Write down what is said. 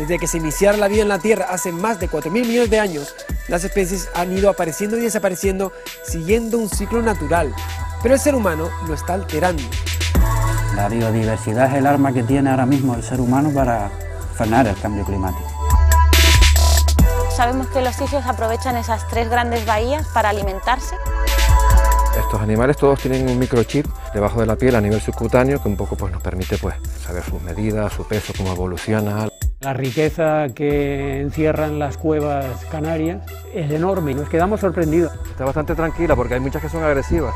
Desde que se iniciara la vida en la Tierra hace más de 4.000 millones de años, las especies han ido apareciendo y desapareciendo siguiendo un ciclo natural, pero el ser humano lo está alterando. La biodiversidad es el arma que tiene ahora mismo el ser humano para frenar el cambio climático. Sabemos que los sitios aprovechan esas tres grandes bahías para alimentarse. Estos animales todos tienen un microchip debajo de la piel a nivel subcutáneo que un poco pues, nos permite pues, saber sus medidas, su peso, cómo evoluciona. La riqueza que encierran las cuevas canarias es enorme y nos quedamos sorprendidos. Está bastante tranquila porque hay muchas que son agresivas.